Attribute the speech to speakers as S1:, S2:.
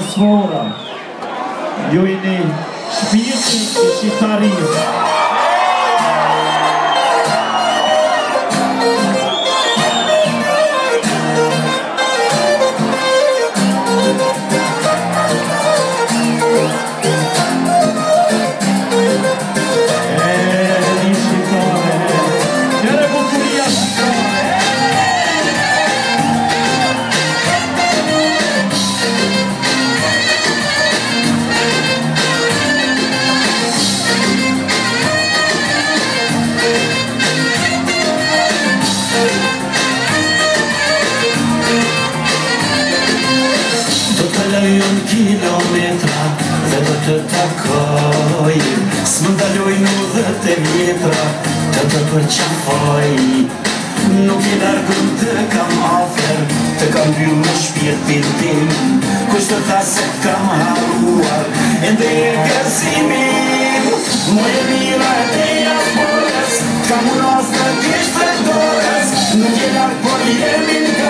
S1: shumë shumë shumë ju i nëjtë shpilësit i shitarimë
S2: ndalujnë kilometra Dhe dhe të takoj Së më ndalujnë
S1: u dhe të vjetra Të të përqafoj Nuk i largëm të kam afer Të kam bju në shpirtin tim Kushtë të ta se kam haruar E ndë e gëzimi Më e
S3: mira e të jasë përës Kam unos të kishtë të dores Nuk i largë për jemi nga